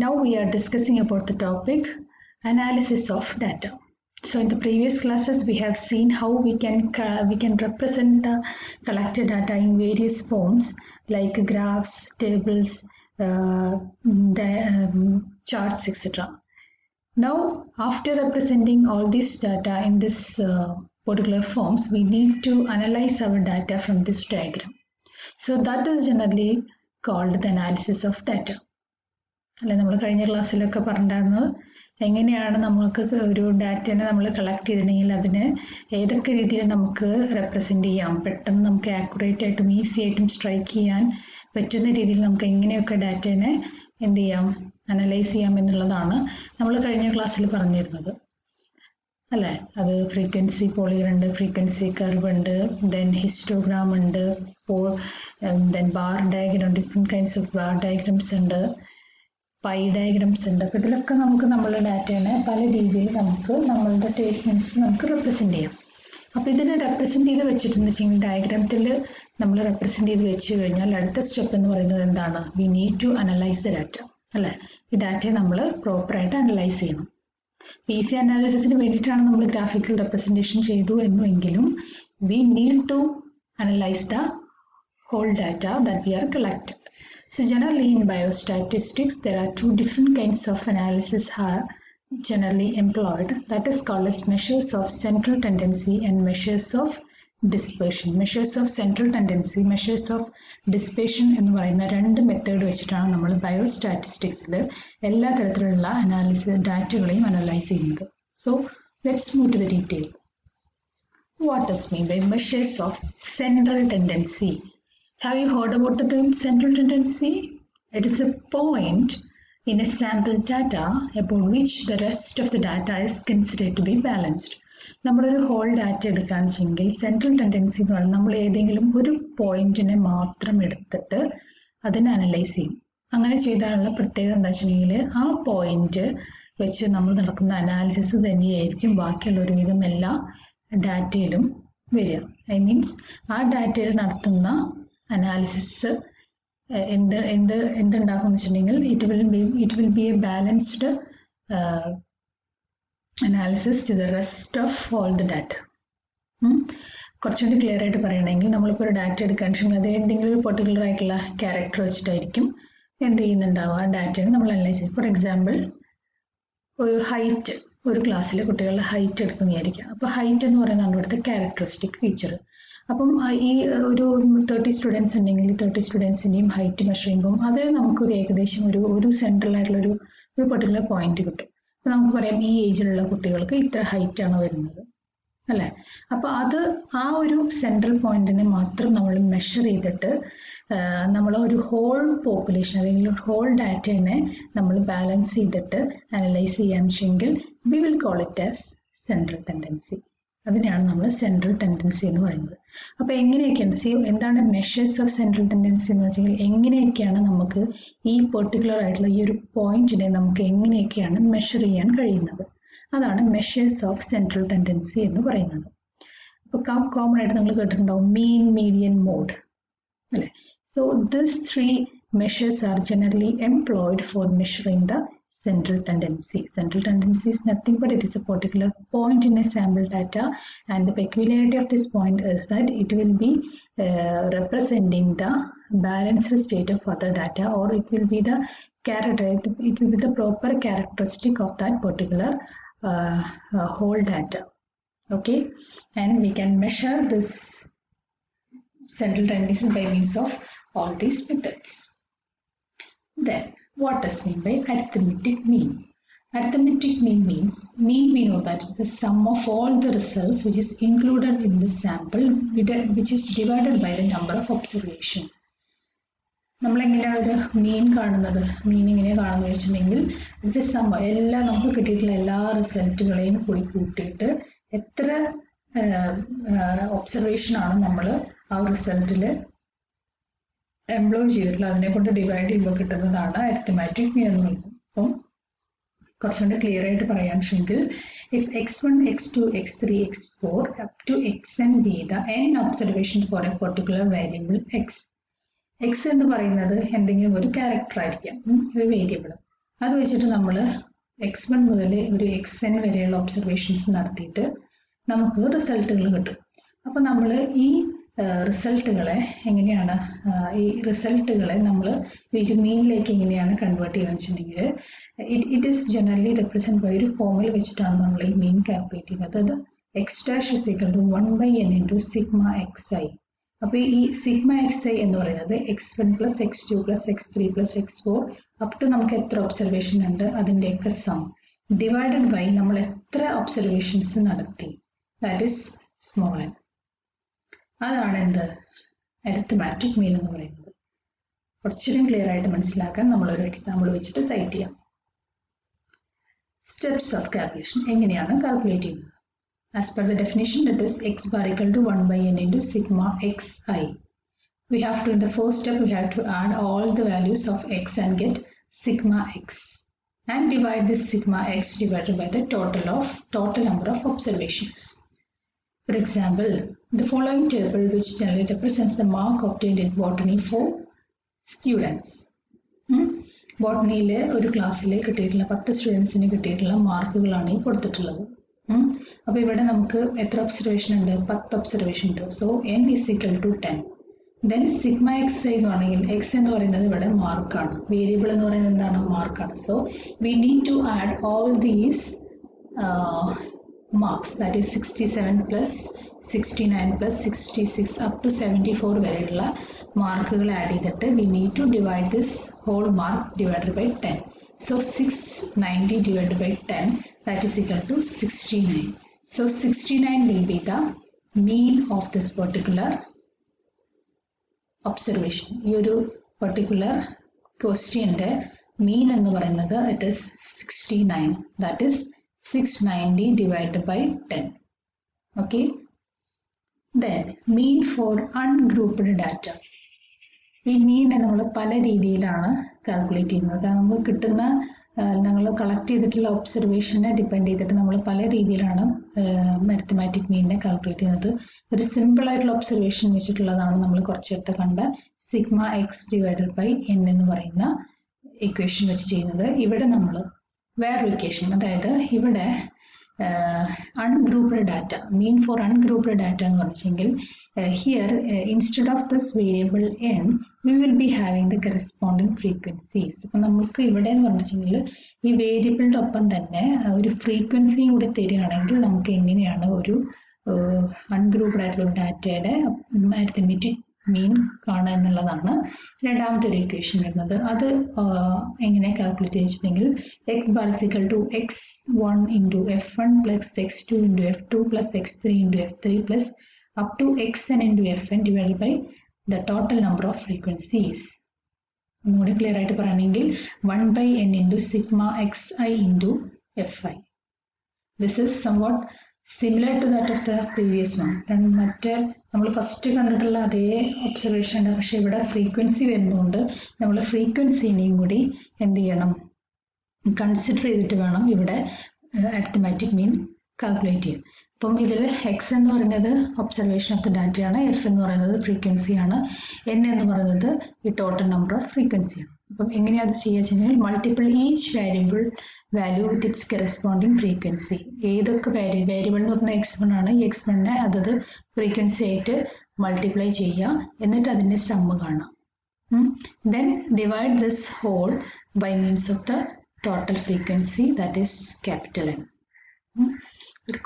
Now we are discussing about the topic analysis of data. So in the previous classes we have seen how we can ca- we can represent the collected data in various forms like graphs, tables, uh, the, um, charts, etc. Now after representing all this data in this uh, particular forms, we need to analyze our data from this diagram. So that is generally called the analysis of data. അല്ലെ നമ്മൾ കഴിഞ്ഞ ക്ലാസ്സിലൊക്കെ പറഞ്ഞിട്ടുണ്ടായിരുന്നത് എങ്ങനെയാണ് നമ്മൾക്ക് ഒരു ഡാറ്റനെ നമ്മൾ collect ചെയ്തിട്ടുണ്ടെങ്കിൽ അതിനെ ഏതൊക്കെ രീതിയിൽ നമുക്ക് റെപ്രസെന്റ് ചെയ്യാം? പെട്ടെന്ന് നമുക്ക് ആക്യുറേറ്റ് ആയിട്ടും ഈസി ആയിട്ടും സ്ട്രൈക്ക് ചെയ്യാൻ പറ്റുന്ന രീതിയിൽ നമുക്ക് എങ്ങനെയൊക്കെ ഡാറ്റനെ എന്ത് ചെയ്യാം? അനലൈസ് ചെയ്യാം എന്നുള്ളതാണ് നമ്മൾ കഴിഞ്ഞ ക്ലാസ്സിൽ പറഞ്ഞിരുന്നത്. അല്ലേ അത് ഫ്രീക്വൻസി പോളിയർ ഉണ്ട് ഫ്രീക്വൻസി കർവ് ഉണ്ട് ദെൻ ഹിസ്റ്റോഗ്രാം ഉണ്ട് then bar diagram different kinds of bar diagrams ഉണ്ട്. പൈ ഡയഗ്രാംസ് ഉണ്ട്. അപ്പോൾ ഇതിലൊക്കെ നമുക്ക് നമ്മളുടെ ഡാറ്റേനെ പല രീതിയിൽ നമുക്ക് നമ്മളുടെ ടേസ്റ്റ് അനുസരിച്ച് നമുക്ക് റെപ്രസെന്റ് ചെയ്യാം. അപ്പോൾ ഇതിനെ റെപ്രസെന്റ് ചെയ്ത് വെച്ചിട്ടുണ്ട് വെച്ചെങ്കിൽ ഡയഗ്രാമത്തിൽ നമ്മൾ റെപ്രസെന്റ് ചെയ്ത് വെച്ച് കഴിഞ്ഞാൽ അടുത്ത സ്റ്റെപ്പ് എന്ന് പറയുന്നത് എന്താണ്? We need to analyse the data അല്ലേ? ഈ ഡാറ്റയെ നമ്മൾ പ്രോപ്പറായിട്ട് അനലൈസ് ചെയ്യണം. പി സി അനാലിസിന് വേണ്ടിയിട്ടാണ് നമ്മൾ ഗ്രാഫിക്കൽ റെപ്രസെന്റേഷൻ ചെയ്തു എന്നുവെങ്കിലും we need to analyse the whole data that we are collected. So generally in biostatistics, there are two different kinds of analysis are generally employed. That is called as measures of central tendency and measures of dispersion. Measures of central tendency, measures of dispersion എന്ന് പറയുന്ന രണ്ട് method വെച്ചിട്ടാണ് നമ്മൾ ബയോസ്റ്റാറ്റിസ്റ്റിക്സിൽ എല്ലാ തരത്തിലുള്ള analysis ഡാറ്റകളെയും analyse ചെയ്യുന്നത് so let's move to the detail What does mean by measures of central tendency? Have you heard about the term central tendency? It is a point in a sample data upon which the rest of the data is considered to be balanced. നമ്മളൊരു whole data എടുക്കുകയാണെന്നുവെച്ചെങ്കിൽ central tendency എന്ന് പറഞ്ഞാൽ നമ്മൾ ഏതെങ്കിലും ഒരു പോയിന്റിനെ മാത്രം എടുത്തിട്ട് അതിനെ അനലൈസ് ചെയ്യും അങ്ങനെ ചെയ്താലുള്ള പ്രത്യേകത എന്താ വെച്ചിട്ടുണ്ടെങ്കിൽ ആ പോയിന്റ് വെച്ച് നമ്മൾ നടക്കുന്ന അനാലിസിസ് തന്നെയായിരിക്കും ബാക്കിയുള്ള ഒരുവിധം എല്ലാ ഡാറ്റയിലും വരിക ഐ മീൻസ് ആ ഡാറ്റയിൽ നടത്തുന്ന അനാലിസിസ് എന്ത് എന്ത് എന്തുണ്ടാക്കും വെച്ചിട്ടുണ്ടെങ്കിൽ it will be it will be a balanced analysis to the rest of all the data കുറച്ചുകൂടി ക്ലിയർ ആയിട്ട് പറയണമെങ്കിൽ നമ്മളിപ്പോൾ ഒരു ഡാറ്റ എടുക്കുകയാണെന്നുവെച്ചെങ്കിൽ അത് എന്തെങ്കിലും ഒരു പെർട്ടിക്കുലർ ആയിട്ടുള്ള ക്യാരക്ടർ വെച്ചിട്ടായിരിക്കും എന്ത് ചെയ്യുന്നുണ്ടാവുക? ആ ഡാറ്റയെ നമ്മൾ അനലൈസ് ചെയ്യും. ഫോർ എക്സാമ്പിൾ ഒരു ഹൈറ്റ് ഒരു ക്ലാസ്സിലെ കുട്ടികളുടെ ഹൈറ്റ് എടുക്കുന്നതായിരിക്കും അപ്പോൾ ഹൈറ്റ് എന്ന് പറയുന്നതാണ് ഇവിടുത്തെ ക്യാരക്ടറിസ്റ്റിക് ഫീച്ചർ അപ്പം ഈ ഒരു തേർട്ടി സ്റ്റുഡൻസ് ഉണ്ടെങ്കിൽ തേർട്ടി സ്റ്റുഡൻസിന്റെയും ഹൈറ്റ് മെഷർ ചെയ്യുമ്പം അത് നമുക്കൊരു ഏകദേശം ഒരു ഒരു സെൻട്രൽ ആയിട്ടുള്ള ഒരു ഒരു പെർട്ടിക്കുലർ പോയിന്റ് കിട്ടും. അപ്പം നമുക്ക് പറയാം ഈ ഏജിലുള്ള കുട്ടികൾക്ക് ഇത്ര ഹൈറ്റ് ആണ് വരുന്നത്. അല്ലേ? അപ്പോൾ അത് ആ ഒരു സെൻട്രൽ പോയിന്റിനെ മാത്രം നമ്മൾ മെഷർ ചെയ്തിട്ട് നമ്മൾ ഒരു ഹോൾ പോപ്പുലേഷൻ അല്ലെങ്കിൽ ഒരു ഹോൾ ഡാറ്റേനെ നമ്മൾ ബാലൻസ് ചെയ്തിട്ട് അനലൈസ് ചെയ്യാൻ വെച്ചെങ്കിൽ we will call it as central tendency അതിനെയാണ് നമ്മൾ സെൻട്രൽ ടെൻഡൻസി എന്ന് പറയുന്നത്. അപ്പോൾ എങ്ങനെയൊക്കെയാണ് സി എന്താണ് മെഷേഴ്സ് ഓഫ് സെൻട്രൽ ടെൻഡൻസി എന്ന് വെച്ചാൽ എങ്ങനെയൊക്കെയാണ് നമുക്ക് ഈ പെർട്ടിക്കുലർ ആയിട്ടുള്ള ഈ ഒരു പോയിന്റിനെ നമുക്ക് എങ്ങനെയൊക്കെയാണ് മെഷർ ചെയ്യാൻ കഴിയുന്നത്? അതാണ് മെഷേഴ്സ് ഓഫ് സെൻട്രൽ ടെൻഡൻസി എന്ന് പറയുന്നത്. അപ്പോൾ കോമൺ ആയിട്ട് നിങ്ങൾ കേട്ടിട്ടുണ്ടാവും മീൻ മീഡിയൻ മോഡ് അല്ലേ? So this three measures are generally employed for measuring the central tendency. Central tendency is nothing but it is a particular point in a sample data and the peculiarity of this point is that it will be uh, representing the balanced state of other data or it will be the character, it will be the proper characteristic of that particular uh, uh, whole data. Okay, and we can measure this central tendency by means of all these methods. Then what does mean by arithmetic mean? Arithmetic mean means mean we know that it is the sum of all the results which is included in the sample which is divided by the number of observation. നമ്മൾ എങ്ങനെയാണ് മീൻ കാണുന്നത് മീൻ എങ്ങനെ കാണുന്നത് വെച്ചിട്ടുണ്ടെങ്കിൽ it's A some എല്ലാ നമുക്ക് കിട്ടിയിട്ടുള്ള എല്ലാ റിസൾട്ടുകളെയും കൂടി കൂട്ടിയിട്ട് എത്ര ഒബ്സർവേഷൻ ആണ് നമ്മൾ ആ റിസൾട്ടിൽ എംപ്ലോയ് ചെയ്തിട്ടുള്ള അതിനെ കൊണ്ട് ഡിവൈഡ് ചെയ്യുമ്പോൾ കിട്ടുന്നതാണ് അരിത്തമാറ്റിക് പറയുന്നത് അപ്പം കുറച്ചുകൂടി ക്ലിയർ ആയിട്ട് പറയാൻ പറയാണെന്നുവെച്ചെങ്കിൽ if X one X two X three X four up to X N be the N observation for a particular variable X X എന്ന് പറയുന്നത് എന്തെങ്കിലും ഒരു ക്യാരക്ടർ ആയിരിക്കാം. ഒരു വേരിയബിൾ അത് വെച്ചിട്ട് നമ്മൾ എക്സ് വൺ മുതൽ ഒരു എക്സ് എൻ വരെയുള്ള ഒബ്സർവേഷൻസ് നടത്തിയിട്ട് നമുക്ക് റിസൾട്ടുകൾ കിട്ടും. അപ്പോൾ നമ്മൾ ഈ റിസൾട്ടുകളെ എങ്ങനെയാണ് ഈ റിസൾട്ടുകളെ നമ്മൾ ഒരു മീനിലേക്ക് എങ്ങനെയാണ് കൺവേർട്ട് ചെയ്യുക വെച്ചിട്ടുണ്ടെങ്കിൽ it it is generally represent by ഒരു ഫോമിൽ വെച്ചിട്ടാണ് നമ്മൾ ഈ മീൻ കാൽക്കുലേറ്റ് ചെയ്യുന്നത്. അത് X dash to one by N into sigma X I അപ്പോൾ ഈ സിഗ്മ എക്സ് ഐ എന്ന് പറയുന്നത് X one plus X two plus X three plus X four up to നമുക്ക് എത്ര ഒബ്സർവേഷൻ ഉണ്ട്? അതിന്റെയൊക്കെ സം ഡിവൈഡഡ് ബൈ നമ്മൾ എത്ര ഒബ്സർവേഷൻസ് നടത്തി? ദാറ്റ് ഇസ് സ്മോൾ അതാണ് എന്ത്? അരിത്തമാറ്റിക് മീൻ എന്ന് പറയുന്നത്. കുറച്ചുകൂടി ക്ലിയർ ആയിട്ട് മനസ്സിലാക്കാൻ നമ്മളൊരു എക്സാമ്പിൾ വെച്ചിട്ട് സൈറ്റ് ചെയ്യാം. സ്റ്റെപ്സ് ഓഫ് കാൽക്കുലേഷൻ എങ്ങനെയാണ് കാൽക്കുലേറ്റ് ചെയ്യുന്നത്? As per the definition it is X bar equal to one by N into sigma X I we have to in the first step we have to add all the values of X and get sigma X and divide this sigma X divided by the total of total number of observations. For example the following table which generally represents the mark obtained in botany for students. ബോട്ടണിയിൽ ഒരു ക്ലാസ്സിൽ കിട്ടിയിട്ടുള്ള പത്ത് സ്റ്റുഡൻസിന് കിട്ടിയിട്ടുള്ള മാർക്കുകളാണ് ഈ കൊടുത്തിട്ടുള്ളത്. അപ്പോൾ ഇവിടെ നമുക്ക് എത്ര ഒബ്സർവേഷൻ ഉണ്ട്? പത്ത് ഒബ്സർവേഷൻ ഉണ്ട്. So N is equal to ten then sigma X എന്ന് പറയുമെങ്കിൽ എക്സ് എന്ന് പറയുന്നത് ഇവിടെ മാർക്കാണ് വേരിയബിൾ എന്ന് പറയുന്നത് എന്താണ്? മാർക്കാണ് so we need to add all these seven plus sixty nine plus sixty six up to seventy four വരെയുള്ള മാർക്കുകൾ ആഡ് ചെയ്തിട്ട് we need to divide this whole mark divided by ten so six ninety divide by ten that is equal to sixty nine so sixty nine will be the mean of this particular observation ഈ ഒരു particular ക്വസ്റ്റ്യന്റെ mean എന്ന് പറയുന്നത് it is sixty nine that is six ninety divide by ten okay then mean for data. ഈ മീനെ നമ്മൾ പല രീതിയിലാണ് കാൽക്കുലേറ്റ് ചെയ്യുന്നത്. കാരണം കിട്ടുന്ന നമ്മൾ കളക്ട് ചെയ്തിട്ടുള്ള ഒബ്സർവേഷനെ ഡിപ്പെൻഡ് ചെയ്തിട്ട് നമ്മൾ പല രീതിയിലാണ് മാത്തമാറ്റിക് മീനിനെ കാൽക്കുലേറ്റ് ചെയ്യുന്നത്. ഒരു സിമ്പിൾ ആയിട്ടുള്ള ഒബ്സർവേഷൻ വെച്ചിട്ടുള്ളതാണ് നമ്മൾ കുറച്ചെടുത്ത് കണ്ട sigma X divided by N എന്ന് പറയുന്ന ഇക്വേഷൻ വെച്ച് ചെയ്യുന്നത്. ഇവിടെ നമ്മൾ വേറൊരു ഇക്വേഷൻ അതായത് ഇവിടെ ungrouped data mean for ungrouped data എന്ന് പറഞ്ഞെങ്കിൽ here instead of this variable N we will be having the corresponding frequencies അപ്പം നമുക്ക് ഇവിടെ എന്ന് പറഞ്ഞിട്ടുണ്ടെങ്കിൽ ഈ വേരിയബിളിന്റെ ഒപ്പം തന്നെ ഒരു ഫ്രീക്വൻസിയും കൂടി തരികയാണെങ്കിൽ നമുക്ക് എങ്ങനെയാണ് ഒരു അൺഗ്രൂപ്പ്ഡ് ആയിട്ടുള്ള ഡാറ്റയുടെ അരിത്തമെറ്റിക് മീൻ കാണുക എന്നുള്ളതാണ് രണ്ടാമത്തെ ഒരു ഇക്വേഷൻ വരുന്നത്. അത് എങ്ങനെ കാൽക്കുലേറ്റ് ചെയ്തിട്ടുണ്ടെങ്കിൽ X bar is equal to X one into F one plus X two into F two plus X three into F three plus up to X N into F N divide by the total number of frequencies ഒന്നുകൂടി clear ആയിട്ട് പറയുകയാണെങ്കിൽ one by N into sigma X I into F I this is somewhat similar to that of the previous one മറ്റേ നമ്മൾ first കണ്ടിട്ടുള്ള അതേ observation ഉണ്ട്. പക്ഷെ ഇവിടെ ഫ്രീക്വൻസി വരുന്നതുകൊണ്ട് നമ്മൾ ഫ്രീക്വൻസിനെയും കൂടി എന്ത് ചെയ്യണം? കൺസിഡർ ചെയ്തിട്ട് വേണം ഇവിടെ അരിത്തമാറ്റിക് മീൻ കാൽക്കുലേറ്റ് ചെയ്യാൻ. അപ്പം ഇതിൽ എക്സ് എന്ന് പറയുന്നത് ഒബ്സർവേഷൻ ഓഫ് ദ ഡാറ്റയാണ് എഫ് എന്ന് പറയുന്നത് ഫ്രീക്വൻസിയാണ് എൻ എന്ന് പറയുന്നത് ഈ ടോട്ടൽ നമ്പർ ഓഫ് ഫ്രീക്വൻസിയാണ് അപ്പം എങ്ങനെയാണ് അത് ചെയ്യുക വെച്ചാൽ multiple each variable value with its corresponding frequency ഏതൊക്കെ വാരി വേരിയബിൾ എന്ന് പറഞ്ഞാൽ എക്സ് വൺ ആണ്. ഈ എക്സ് വണ്ണിനെ അതത് ഫ്രീക്വൻസി ആയിട്ട് മൾട്ടിപ്ലൈ ചെയ്യുക എന്നിട്ട് അതിന്റെ സമ്മ് കാണാം. Then divide this whole by means of the total frequency that is capital N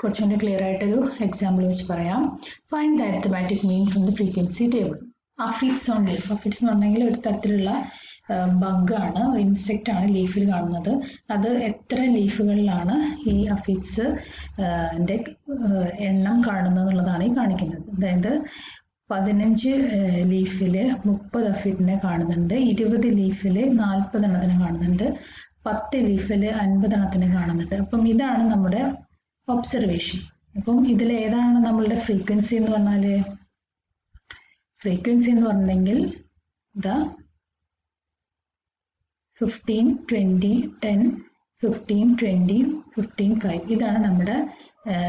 കുറച്ചും കൂടി ക്ലിയർ ആയിട്ടൊരു എക്സാമ്പിൾ വെച്ച് പറയാം. Find the arithmetic mean from the frequency table aphids on leaf aphids എന്ന് പറഞ്ഞെങ്കിൽ ഒരു തരത്തിലുള്ള ബഗ്ഗാണ് ഇൻസെക്റ്റ് ആണ് ലീഫിൽ കാണുന്നത്. അത് എത്ര ലീഫുകളിലാണ് ഈ അഫിക്സ് എണ്ണം കാണുന്നത് എന്നുള്ളതാണ് ഈ കാണിക്കുന്നത്. അതായത് പതിനഞ്ച് ലീഫിൽ മുപ്പത് അഫിറ്റിനെ കാണുന്നുണ്ട് ഇരുപത് ലീഫിൽ നാൽപ്പത് എണ്ണത്തിനെ കാണുന്നുണ്ട് പത്ത് ലീഫിൽ അൻപത് എണ്ണത്തിനെ കാണുന്നുണ്ട്. അപ്പം ഇതാണ് നമ്മുടെ ഒബ്സർവേഷൻ അപ്പം ഇതിൽ ഏതാണ് നമ്മളുടെ ഫ്രീക്വൻസി എന്ന് പറഞ്ഞാൽ ഫ്രീക്വൻസി എന്ന് പറഞ്ഞെങ്കിൽ the fifteen twenty ten fifteen twenty fifteen five ഇതാണ് നമ്മുടെ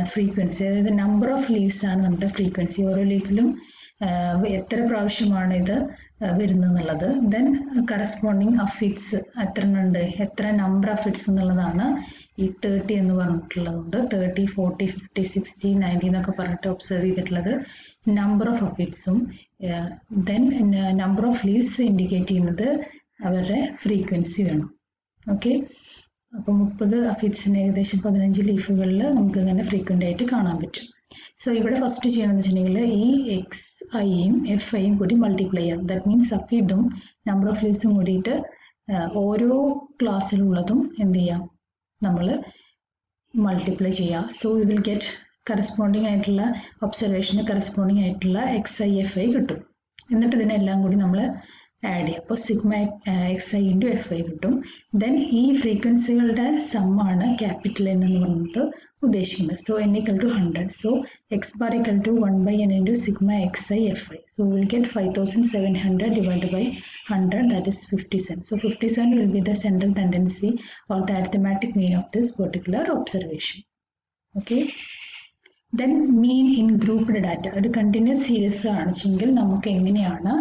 ഫ്രീക്വൻസി അതായത് നമ്പർ ഓഫ് ലീവ്സ് ആണ് നമ്മുടെ ഫ്രീക്വൻസി ഓരോ ലീഫിലും എത്ര പ്രാവശ്യമാണ് ഇത് വരുന്നത് എന്നുള്ളത് ദെൻ കറസ്പോണ്ടിങ് അഫിറ്റ്സ് എത്ര ഉണ്ട് എത്ര നമ്പർ അഫിറ്റ്സ് എന്നുള്ളതാണ് ഈ തേർട്ടി എന്ന് പറഞ്ഞിട്ടുള്ളതുകൊണ്ട് thirty forty fifty sixty ninety എന്നൊക്കെ പറഞ്ഞിട്ട് ഒബ്സർവ് ചെയ്തിട്ടുള്ളത് number of അഫിറ്റ്സും then number of leaves indicate ചെയ്യുന്നത് അവരുടെ ഫ്രീക്വൻസി വേണം. ഓക്കെ അപ്പോൾ മുപ്പത് അഫിറ്റ്സിന് ഏകദേശം പതിനഞ്ച് ലീഫുകളിൽ നമുക്ക് ഇങ്ങനെ ഫ്രീക്വന്റ് ആയിട്ട് കാണാൻ പറ്റും. സോ ഇവിടെ ഫസ്റ്റ് ചെയ്യണമെന്ന് വെച്ചിട്ടുണ്ടെങ്കിൽ ഈ എക്സ് ഐയും എഫ് ഐയും കൂടി മൾട്ടിപ്ലൈ ചെയ്യണം. ദാറ്റ് മീൻസ് അഫീഡും നമ്പർ ഓഫ് ലീവ്സും കൂടിയിട്ട് ഓരോ ക്ലാസ്സിലുള്ളതും എന്ത് ചെയ്യാം? നമ്മൾ മൾട്ടിപ്ലൈ ചെയ്യാം. So you will get corresponding ആയിട്ടുള്ള ഒബ്സർവേഷന് കറസ്പോണ്ടിങ് ആയിട്ടുള്ള എക്സ് ഐ എഫ് ഐ കിട്ടും. എന്നിട്ട് ഇതിനെല്ലാം കൂടി നമ്മൾ ആഡ് ചെയ്യുക അപ്പോൾ sigma X I into F I കിട്ടും. ദെൻ ഈ ഫ്രീക്വൻസികളുടെ സമ്മാണ് ക്യാപിറ്റൽ എൻ എന്ന് പറഞ്ഞിട്ട് ഉദ്ദേശിക്കുന്നത്. So N equal to hundred so X bar equal to one by N into sigma X I F I so will get five thousand seven hundred divide by hundred that is fifty seven so fifty seven will be the central tendency or the arithmetic mean of this particular observation okay then mean in grouped data ഒരു continuous series കാണിച്ചെങ്കിൽ നമുക്ക് എങ്ങനെയാണ്?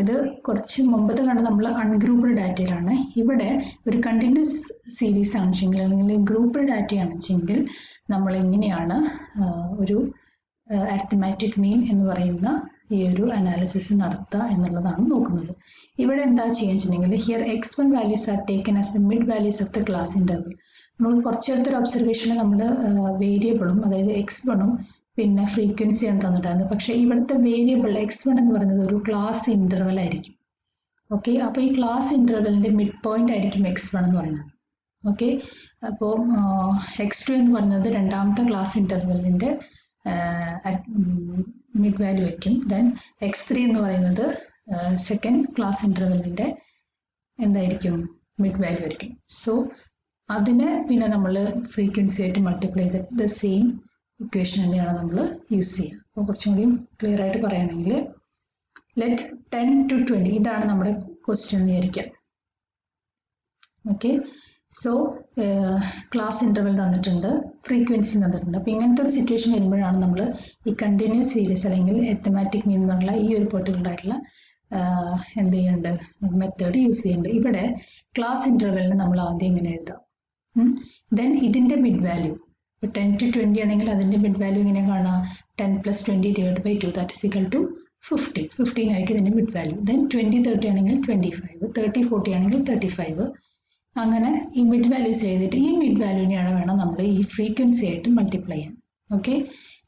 ഇത് കുറച്ച് മുമ്പത്തെ കണ്ട് നമ്മൾ ungrouped ഡാറ്റയിലാണ് ഇവിടെ ഒരു കണ്ടിന്യൂസ് സീരീസ് ആണെച്ചെങ്കിൽ അല്ലെങ്കിൽ ഗ്രൂപ്പ്ഡ് ഡാറ്റ ആണെച്ചെങ്കിൽ നമ്മൾ എങ്ങനെയാണ് ഒരു അരിത്തമാറ്റിക് മീൻ എന്ന് പറയുന്ന ഈ ഒരു അനാലിസിസ് നടത്തുക എന്നുള്ളതാണ് നോക്കുന്നത്. ഇവിടെ എന്താ ചെയ്യാൻ വെച്ചിട്ടുണ്ടെങ്കിൽ here X one values are taken as the mid values of the class interval നമ്മൾ കുറച്ചേരത്തൊരു ഒബ്സർവേഷൻ നമ്മൾ വേരിയബിളും അതായത് എക്സ് വണ്ണും പിന്നെ ഫ്രീക്വൻസിയാണ് തന്നിട്ടുണ്ടായിരുന്നത്. പക്ഷേ ഇവിടുത്തെ വേരിയബിൾ എക്സ് വൺ എന്ന് പറയുന്നത് ഒരു ക്ലാസ് ഇന്റർവൽ ആയിരിക്കും. ഓക്കെ അപ്പോൾ ഈ ക്ലാസ് ഇന്റർവെലിന്റെ മിഡ് പോയിന്റ് ആയിരിക്കും എക്സ് വൺ എന്ന് പറയുന്നത്. ഓക്കെ അപ്പോൾ എക്സ് ടു എന്ന് പറയുന്നത് രണ്ടാമത്തെ ക്ലാസ് ഇന്റർവെലിന്റെ മിഡ് വാല്യൂ ആയിരിക്കും. ദെൻ എക്സ് ത്രീ എന്ന് പറയുന്നത് സെക്കൻഡ് ക്ലാസ് ഇന്റർവെലിന്റെ എന്തായിരിക്കും? മിഡ് വാല്യൂ ആയിരിക്കും. സോ അതിനെ പിന്നെ നമ്മൾ ഫ്രീക്വൻസി ആയിട്ട് മൾട്ടിപ്ലൈ ചെയ്ത് ദ സെയിം ഇക്വേഷൻ തന്നെയാണ് നമ്മൾ യൂസ് ചെയ്യുക. അപ്പോൾ കുറച്ചും കൂടി ക്ലിയർ ആയിട്ട് പറയുകയാണെങ്കിൽ ലെറ്റ് ടെൻ ടു ട്വന്റി ഇതാണ് നമ്മുടെ ക്വസ്റ്റ്യൻ എന്ന് വിചാരിക്കാം. ഓക്കെ സോ ക്ലാസ് ഇന്റർവെൽ തന്നിട്ടുണ്ട് ഫ്രീക്വൻസി തന്നിട്ടുണ്ട്. അപ്പോൾ ഇങ്ങനത്തെ ഒരു സിറ്റുവേഷൻ വരുമ്പോഴാണ് നമ്മൾ ഈ കണ്ടിന്യൂസ് സീരീസ് അല്ലെങ്കിൽ എത്തമാറ്റിക് മീൻ പറഞ്ഞുള്ള ഈ ഒരു പെർട്ടിക്കുലർ ആയിട്ടുള്ള എന്ത് ചെയ്യുന്നുണ്ട് മെത്തേഡ് യൂസ് ചെയ്യുന്നുണ്ട് ഇവിടെ ക്ലാസ് ഇന്റർവെല്ലിന് നമ്മൾ ആദ്യം ഇങ്ങനെ എഴുതാം? ദെൻ ഇതിന്റെ മിഡ് വാല്യൂ ഇപ്പോൾ ടെൻ ടു ട്വന്റി ആണെങ്കിൽ അതിന്റെ മിഡ് വാല്യൂ ഇങ്ങനെ കാണാം. Ten plus twenty divide by two that is two fifty fifteen ആയിരിക്കും ഇതിന്റെ mid value then twenty thirty ആണെങ്കിൽ ട്വന്റി ഫൈവ് തേർട്ടി ഫോർട്ടി ആണെങ്കിൽ തേർട്ടി ഫൈവ് അങ്ങനെ ഈ മിഡ് വാല്യൂസ് എഴുതിയിട്ട് ഈ മിഡ് വാല്യൂവിനെയാണ് വേണം നമ്മൾ ഈ ഫ്രീക്വൻസി ആയിട്ട് മൾട്ടിപ്ലൈ ചെയ്യാൻ. Okay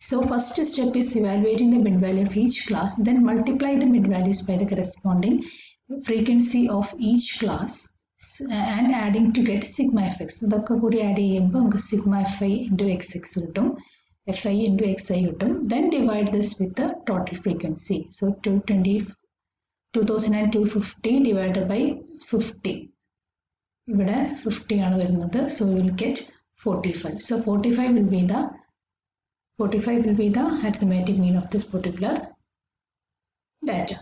so first step is evaluating the mid value of each class then multiply the mid values by the corresponding frequency of each class. And adding to get sigma fx. ഇതൊക്കെ കൂടി add ചെയ്യുമ്പോൾ നമുക്ക് sigma F I into X X കിട്ടും. F I into X I കിട്ടും. Then divide this with total frequency so two twenty two thousand and two fifty divided by fifty ഇവിടെ fifty ആണ് വരുന്നത്. So will get forty five so forty five will be the 45 will be the arithmetic mean of this particular data.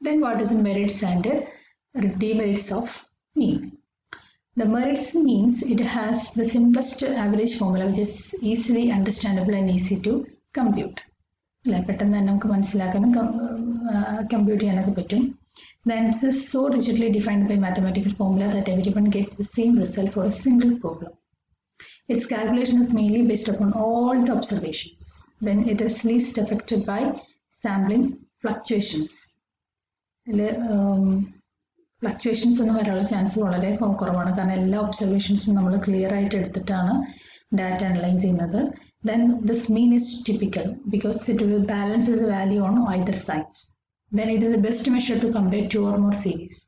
Then what is the merits and demerits of mean? The merits means it has the simplest average formula which is easily understandable and easy to compute. അല്ലെ പെട്ടെന്ന് തന്നെ നമുക്ക് മനസ്സിലാക്കാനും compute ചെയ്യാനൊക്കെ പറ്റും Then this is so rigidly defined by mathematical formula that everyone gets the same result for a single problem. Its calculation is mainly based upon all the observations. Then it is least affected by sampling fluctuations. Fluctuations ഒന്നും വരാനുള്ള chance വളരെ കുറവാണ്. കാരണം എല്ലാ ഒബ്സർവേഷൻസും നമ്മൾ clear ആയിട്ട് എടുത്തിട്ടാണ് data analyse ചെയ്യുന്നത്. Then this mean is typical because it will balance the value on either sides then it is the best measure to compare two or more series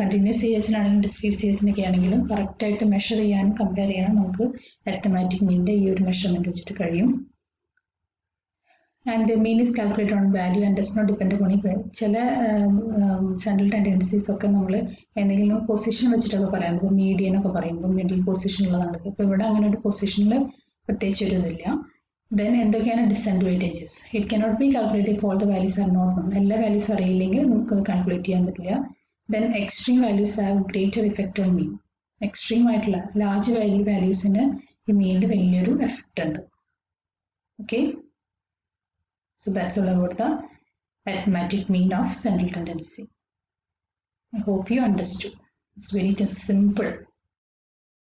continuous സീരീസിനാണെങ്കിലും discrete സീരീസിനൊക്കെ ആണെങ്കിലും കറക്റ്റായിട്ട് measure ചെയ്യാനും compare ചെയ്യാനും നമുക്ക് arithmetic മീനിന്റെ ഈ ഒരു measurement വെച്ചിട്ട് കഴിയും. And mean is calculate on value and does not depend on ചില സെൻട്രൽ ടെൻഡൻസീസ് ഒക്കെ നമ്മൾ എന്തെങ്കിലും പൊസിഷൻ വെച്ചിട്ടൊക്കെ പറയാം. ഇപ്പോൾ മീഡിയൻ ഒക്കെ പറയുമ്പോൾ മിഡിൽ പൊസിഷൻ ഉള്ളതാണ്. ഇപ്പോൾ ഇവിടെ അങ്ങനെ ഒരു പൊസിഷനിൽ പ്രത്യേകിച്ച് ഒരു ഇതില്ല. ദെൻ എന്തൊക്കെയാണ് disadvantages it cannot be calculate ഇപ്പോൾ the values are not known എല്ലാ വാല്യൂസ് അറിയില്ലെങ്കിൽ നമുക്ക് കാൽക്കുലേറ്റ് ചെയ്യാൻ പറ്റില്ല. Then extreme values have greater effect on mean extreme ആയിട്ടുള്ള ലാർജ് വാല്യൂ വാല്യൂസിന് ഈ മീനിന്റെ വലിയൊരു എഫക്റ്റ് ഉണ്ട്. Okay So that's all about the arithmetic mean of central tendency. I hope you understood. It's very just simple.